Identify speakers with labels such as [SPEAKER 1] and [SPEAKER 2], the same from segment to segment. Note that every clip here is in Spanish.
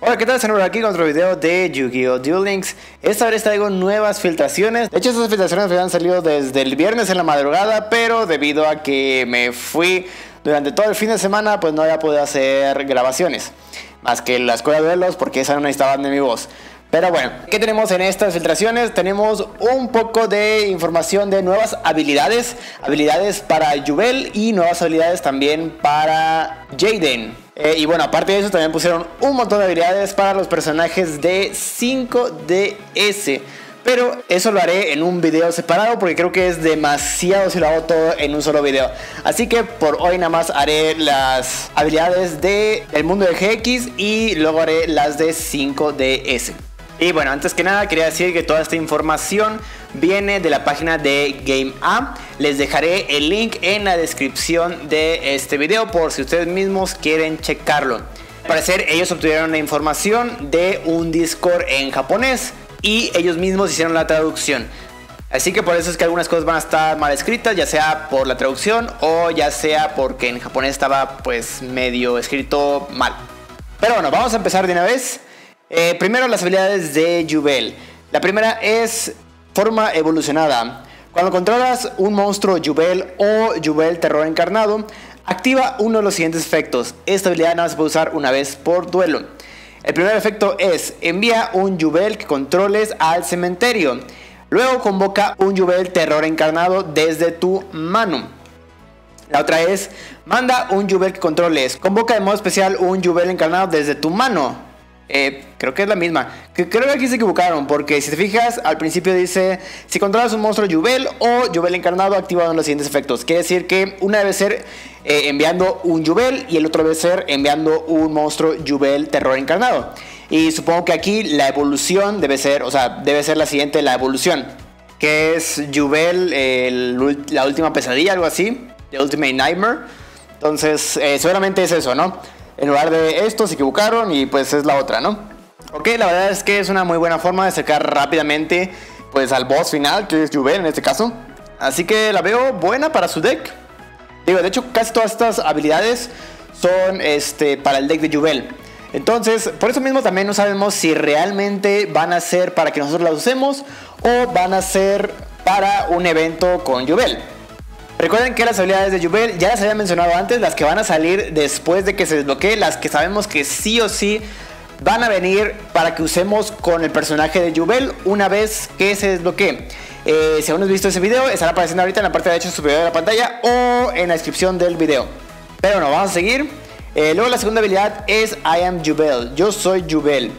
[SPEAKER 1] Hola, ¿qué tal? Estamos aquí con otro video de Yu-Gi-Oh! Duel Links. Esta vez traigo nuevas filtraciones. De hecho, estas filtraciones habían salido desde el viernes en la madrugada, pero debido a que me fui durante todo el fin de semana, pues no había podido hacer grabaciones. Más que la escuela de duelos, porque esa no necesitaba de mi voz. Pero bueno, ¿qué tenemos en estas filtraciones? Tenemos un poco de información de nuevas habilidades, habilidades para Jubel y nuevas habilidades también para Jaden. Eh, y bueno, aparte de eso también pusieron un montón de habilidades para los personajes de 5DS. Pero eso lo haré en un video separado porque creo que es demasiado si lo hago todo en un solo video. Así que por hoy nada más haré las habilidades de el mundo de GX y luego haré las de 5DS. Y bueno, antes que nada quería decir que toda esta información viene de la página de Game Les dejaré el link en la descripción de este video por si ustedes mismos quieren checarlo. Al parecer ellos obtuvieron la información de un Discord en japonés y ellos mismos hicieron la traducción. Así que por eso es que algunas cosas van a estar mal escritas, ya sea por la traducción o ya sea porque en japonés estaba pues medio escrito mal. Pero bueno, vamos a empezar de una vez. Eh, primero las habilidades de Jubel. La primera es forma evolucionada. Cuando controlas un monstruo Jubel o Jubel Terror Encarnado, activa uno de los siguientes efectos. Esta habilidad nada se puede usar una vez por duelo. El primer efecto es envía un Jubel que controles al cementerio. Luego convoca un Jubel Terror Encarnado desde tu mano. La otra es manda un Jubel que controles. Convoca de modo especial un Jubel encarnado desde tu mano. Eh, creo que es la misma. creo que aquí se equivocaron, porque si te fijas, al principio dice, si controlas un monstruo Jubel o Jubel encarnado, activado los siguientes efectos. Quiere decir que una debe ser eh, enviando un Jubel y el otro debe ser enviando un monstruo Jubel terror encarnado. Y supongo que aquí la evolución debe ser, o sea, debe ser la siguiente, la evolución. Que es Jubel, la última pesadilla, algo así. The Ultimate Nightmare. Entonces, eh, seguramente es eso, ¿no? En lugar de esto se equivocaron y pues es la otra, ¿no? Ok, la verdad es que es una muy buena forma de sacar rápidamente pues al boss final, que es Juvel en este caso. Así que la veo buena para su deck. Digo, de hecho casi todas estas habilidades son este, para el deck de Juvel. Entonces, por eso mismo también no sabemos si realmente van a ser para que nosotros las usemos o van a ser para un evento con Juvel. Recuerden que las habilidades de Jubel ya las había mencionado antes, las que van a salir después de que se desbloquee, las que sabemos que sí o sí van a venir para que usemos con el personaje de Jubel una vez que se desbloquee. Eh, si aún no has visto ese video, estará apareciendo ahorita en la parte derecha superior de la pantalla o en la descripción del video. Pero bueno, vamos a seguir. Eh, luego la segunda habilidad es I am Jubel, yo soy Jubel.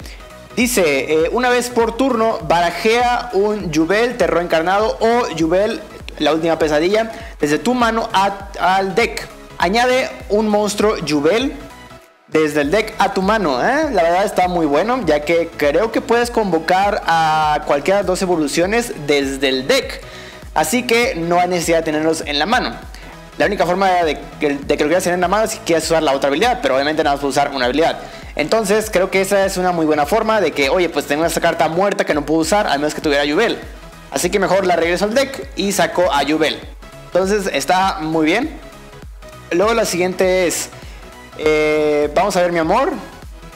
[SPEAKER 1] Dice, eh, una vez por turno, barajea un Jubel terror encarnado o Jubel la última pesadilla, desde tu mano al deck. Añade un monstruo Jubel desde el deck a tu mano. ¿eh? La verdad está muy bueno, ya que creo que puedes convocar a cualquiera de dos evoluciones desde el deck. Así que no hay necesidad de tenerlos en la mano. La única forma de, que lo quieras tener en la mano es si quieres usar la otra habilidad, pero obviamente nada más puedo usar una habilidad. Entonces creo que esa es una muy buena forma de que, oye, pues tengo esta carta muerta que no puedo usar, al menos que tuviera Jubel. Así que mejor la regreso al deck y saco a Jubel. Entonces está muy bien. Luego la siguiente es... Eh, vamos a ver mi amor.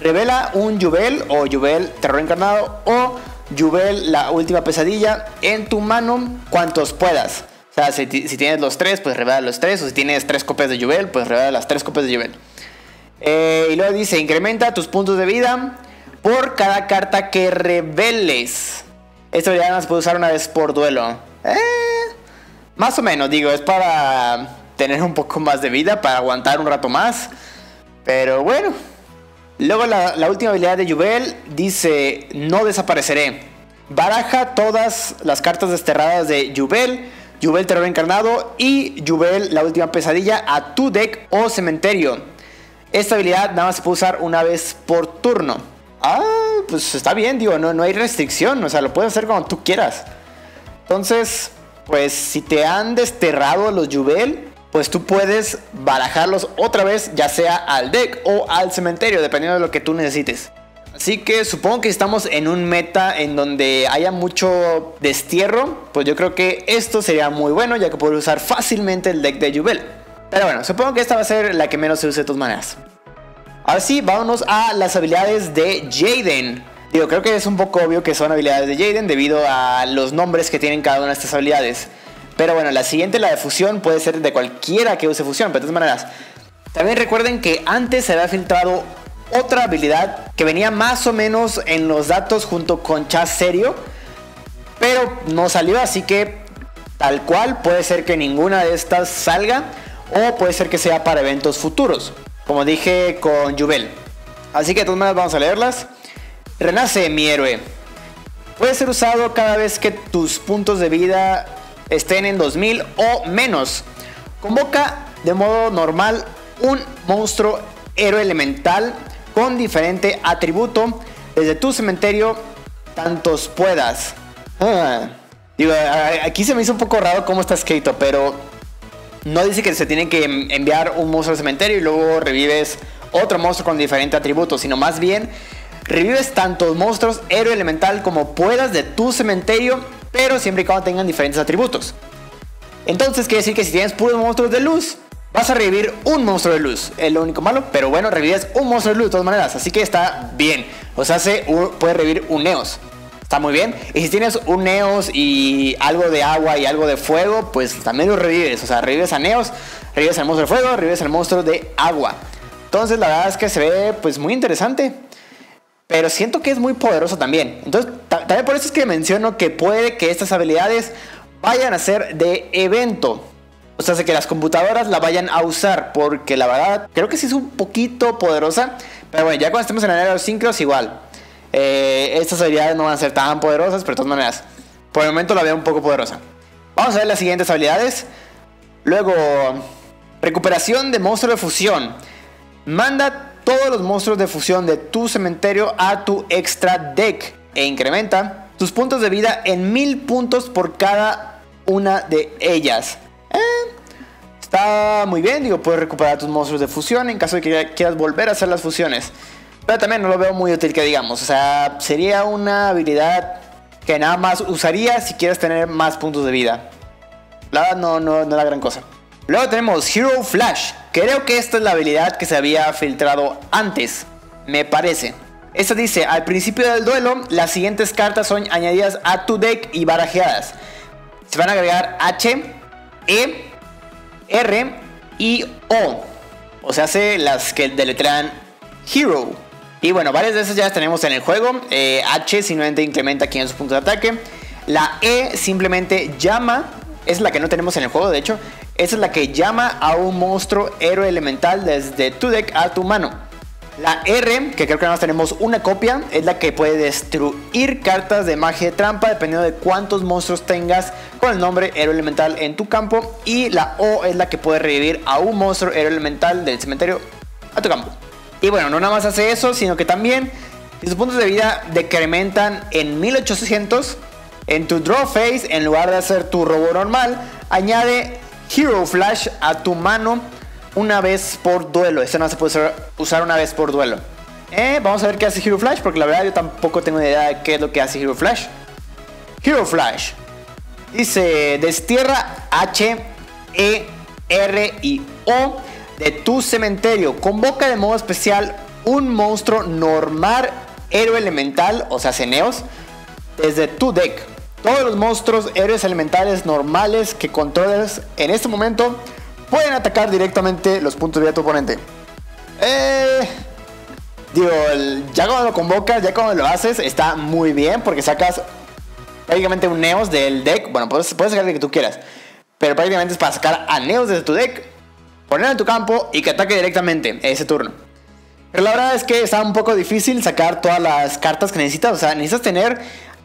[SPEAKER 1] Revela un Jubel o Jubel terror encarnado o Jubel la última pesadilla en tu mano cuantos puedas. O sea, si, tienes los tres, pues revela los tres. O si tienes tres copias de Jubel, pues revela las tres copias de Jubel. Eh, y luego dice, incrementa tus puntos de vida por cada carta que reveles. Esto ya se puede usar una vez por duelo. Eh, más o menos, digo, es para tener un poco más de vida, para aguantar un rato más. Pero bueno. Luego la, última habilidad de Jubel dice, no desapareceré. Baraja todas las cartas desterradas de Jubel, Jubel Terror Encarnado y Jubel La Última Pesadilla a tu deck o cementerio. Esta habilidad nada más se puede usar una vez por turno. Ah, pues está bien, digo, no, no hay restricción, o sea, lo puedes hacer como tú quieras. Entonces, pues si te han desterrado los Jubel, pues tú puedes barajarlos otra vez, ya sea al deck o al cementerio, dependiendo de lo que tú necesites. Así que supongo que estamos en un meta en donde haya mucho destierro, pues yo creo que esto sería muy bueno, ya que puedo usar fácilmente el deck de Jubel. Pero bueno, supongo que esta va a ser la que menos se use de todas maneras. Ahora sí, vámonos a las habilidades de Jaden. Digo, creo que es un poco obvio que son habilidades de Jaden debido a los nombres que tienen cada una de estas habilidades. Pero bueno, la siguiente, la de fusión, puede ser de cualquiera que use fusión, pero de todas maneras. También recuerden que antes se había filtrado otra habilidad que venía más o menos en los datos junto con Chas Serio, pero no salió, así que tal cual puede ser que ninguna de estas salga o puede ser que sea para eventos futuros, como dije con Jubel. Así que de todas maneras vamos a leerlas. Renace mi héroe. Puede ser usado cada vez que tus puntos de vida estén en 2000 o menos. Convoca de modo normal un monstruo héroe elemental con diferente atributo desde tu cementerio tantos puedas. Ah, digo, aquí se me hizo un poco raro cómo está escrito, pero no dice que se tiene que enviar un monstruo al cementerio y luego revives otro monstruo con diferente atributo, sino más bien Revives tantos monstruos héroe elemental como puedas de tu cementerio, pero siempre y cuando tengan diferentes atributos. Entonces quiere decir que si tienes puros monstruos de luz, vas a revivir un monstruo de luz. Es lo único malo, pero bueno, revives un monstruo de luz de todas maneras, así que está bien. O sea, se puede revivir un Neos. Está muy bien. Y si tienes un Neos y algo de agua y algo de fuego, pues también lo revives. O sea, revives a Neos, revives al monstruo de fuego, revives al monstruo de agua. Entonces la verdad es que se ve pues muy interesante. Pero siento que es muy poderoso también. Entonces, también por eso es que menciono que puede que estas habilidades vayan a ser de evento. O sea, que las computadoras la vayan a usar. Porque la verdad, creo que sí es un poquito poderosa. Pero bueno, ya cuando estemos en el área de sincros, igual. Eh, estas habilidades no van a ser tan poderosas, pero de todas maneras, por el momento la veo un poco poderosa. Vamos a ver las siguientes habilidades. Luego, recuperación de monstruo de fusión. Manda todos los monstruos de fusión de tu cementerio a tu extra deck e incrementa tus puntos de vida en mil puntos por cada una de ellas. Eh, está muy bien, digo, puedes recuperar tus monstruos de fusión en caso de que quieras volver a hacer las fusiones. Pero también no lo veo muy útil que digamos, o sea, sería una habilidad que nada más usaría si quieres tener más puntos de vida. La verdad no, no, no la gran cosa. Luego tenemos Hero Flash. Creo que esta es la habilidad que se había filtrado antes, me parece. Esta dice, al principio del duelo, las siguientes cartas son añadidas a tu deck y barajeadas. Se van a agregar H, E, R y O. O sea, hace las que deletrean Hero. Y bueno, varias de esas ya las tenemos en el juego. Eh, H simplemente incrementa 500 puntos de ataque. La E simplemente llama. Es la que no tenemos en el juego, de hecho. Esa es la que llama a un monstruo héroe elemental desde tu deck a tu mano. La R, que creo que nada más tenemos una copia, es la que puede destruir cartas de magia de trampa dependiendo de cuántos monstruos tengas con el nombre héroe elemental en tu campo. Y la O es la que puede revivir a un monstruo héroe elemental del cementerio a tu campo. Y bueno, no nada más hace eso, sino que también sus puntos de vida decrementan en 1800. En tu draw phase, en lugar de hacer tu robo normal, añade Hero Flash a tu mano una vez por duelo. Este no se puede usar una vez por duelo. Eh, vamos a ver qué hace Hero Flash, porque la verdad yo tampoco tengo idea de qué es lo que hace Hero Flash. Hero Flash. Dice, destierra H, E, R y O de tu cementerio. Convoca de modo especial un monstruo normal, héroe elemental, o sea, Ceneos, desde tu deck. Todos los monstruos, héroes elementales normales que controles en este momento pueden atacar directamente los puntos de vida de tu oponente. Eh, digo, ya cuando lo convocas, ya cuando lo haces, está muy bien porque sacas prácticamente un Neos del deck. Bueno, puedes, puedes sacar el que tú quieras, pero prácticamente es para sacar a Neos desde tu deck, ponerlo en tu campo y que ataque directamente ese turno. Pero la verdad es que está un poco difícil sacar todas las cartas que necesitas. O sea, necesitas tener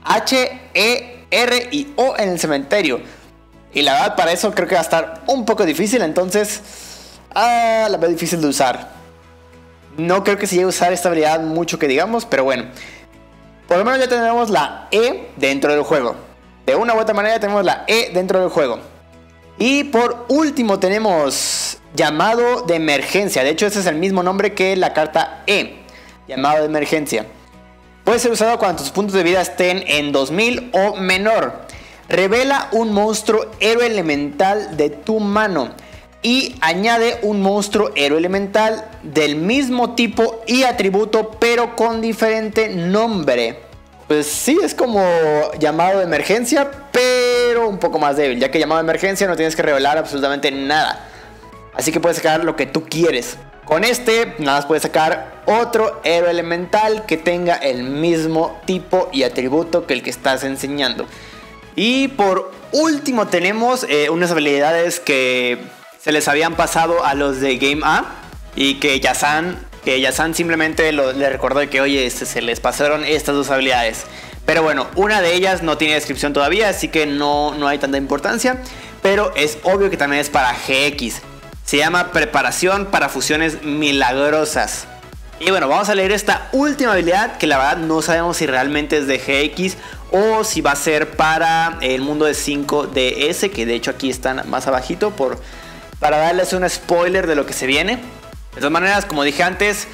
[SPEAKER 1] H, E, R y O en el cementerio. Y la verdad para eso creo que va a estar un poco difícil, entonces ah, la veo difícil de usar. No creo que se llegue a usar esta habilidad mucho que digamos, pero bueno. Por lo menos ya tenemos la E dentro del juego. De una u otra manera tenemos la E dentro del juego. Y por último tenemos llamado de emergencia. De hecho, ese es el mismo nombre que la carta E. Llamado de emergencia. Puede ser usado cuando tus puntos de vida estén en 2000 o menor. Revela un monstruo héroe elemental de tu mano. y añade un monstruo héroe elemental del mismo tipo y atributo pero con diferente nombre. Pues sí, es como llamado de emergencia, pero un poco más débil, ya que llamado de emergencia no tienes que revelar absolutamente nada. Así que puedes sacar lo que tú quieres. Con este, nada más puedes sacar otro héroe elemental que tenga el mismo tipo y atributo que el que estás enseñando. Y por último tenemos eh, unas habilidades que se les habían pasado a los de Game A y que Yazan, que Yazan simplemente le recordó que oye, este, se les pasaron estas dos habilidades. Pero bueno, una de ellas no tiene descripción todavía, así que no, no hay tanta importancia. Pero es obvio que también es para GX. Se llama preparación para fusiones milagrosas. Y bueno, vamos a leer esta última habilidad que la verdad no sabemos si realmente es de GX o si va a ser para el mundo de 5DS, que de hecho aquí están más abajito por, para darles un spoiler de lo que se viene. De todas maneras, como dije antes,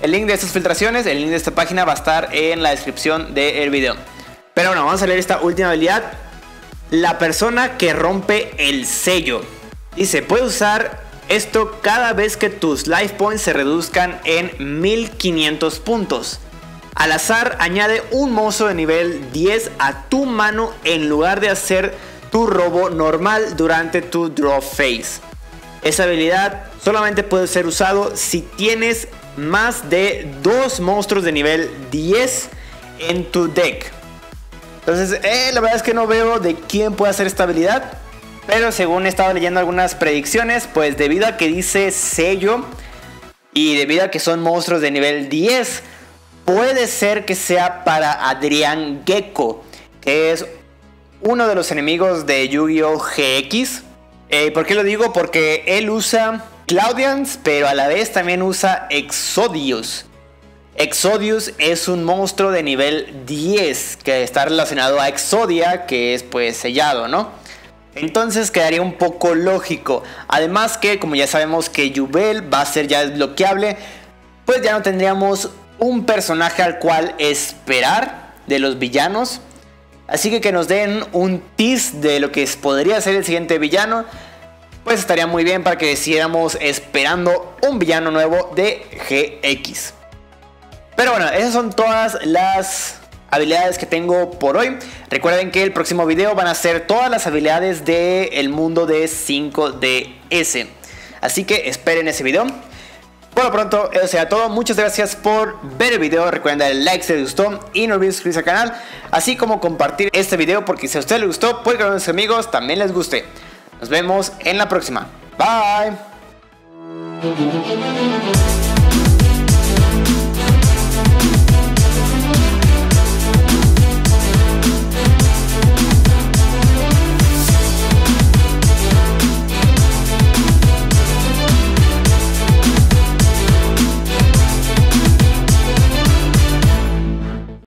[SPEAKER 1] el link de estas filtraciones, el link de esta página va a estar en la descripción del video. Pero bueno, vamos a leer esta última habilidad. La persona que rompe el sello. Dice, puede usar esto cada vez que tus life points se reduzcan en 1500 puntos. Al azar, añade un mozo de nivel 10 a tu mano en lugar de hacer tu robo normal durante tu draw phase. Esa habilidad solamente puede ser usado si tienes más de dos monstruos de nivel 10 en tu deck. Entonces, eh, la verdad es que no veo de quién puede hacer esta habilidad. Pero según he estado leyendo algunas predicciones, pues debido a que dice sello y debido a que son monstruos de nivel 10, puede ser que sea para Adrián Gecko, que es uno de los enemigos de Yu-Gi-Oh! GX. Eh, ¿Por qué lo digo? Porque él usa Claudians, pero a la vez también usa Exodius. Exodius es un monstruo de nivel 10 que está relacionado a Exodia, que es pues sellado, ¿no? Entonces quedaría un poco lógico. Además que como ya sabemos que Jubel va a ser ya desbloqueable, pues ya no tendríamos un personaje al cual esperar de los villanos. Así que que nos den un tease de lo que podría ser el siguiente villano. Pues estaría muy bien para que siguiéramos esperando un villano nuevo de GX. Pero bueno, esas son todas las habilidades que tengo por hoy. Recuerden que el próximo video van a ser todas las habilidades del mundo de 5DS. Así que esperen ese video. Por lo pronto, eso será todo. Muchas gracias por ver el video. Recuerden darle like si les gustó y no olviden suscribirse al canal. Así como compartir este video porque si a ustedes les gustó, puede que a sus amigos también les guste. Nos vemos en la próxima. Bye.